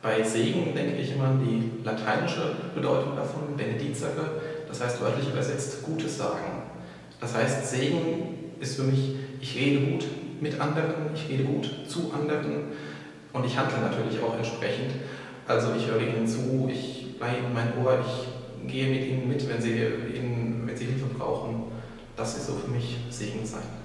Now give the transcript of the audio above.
Bei Segen denke ich immer an die lateinische Bedeutung davon, benedizere, das heißt wörtlich übersetzt Gutes sagen. Das heißt, Segen ist für mich, ich rede gut mit anderen, ich rede gut zu anderen und ich handle natürlich auch entsprechend. Also ich höre ihnen zu, ich leihe ihnen mein Ohr, ich gehe mit ihnen mit, wenn sie, wenn sie Hilfe brauchen. Das ist so für mich Segen sein.